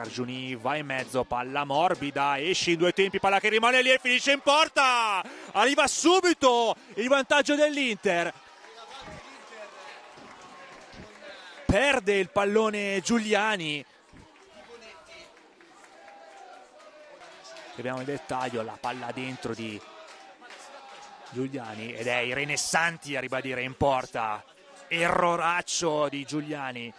Cargiuni va in mezzo, palla morbida, esce in due tempi, palla che rimane lì e finisce in porta. Arriva subito il vantaggio dell'Inter. Perde il pallone Giuliani. Vediamo il dettaglio, la palla dentro di Giuliani ed è Irene Santi a ribadire in porta. Erroraccio di Giuliani.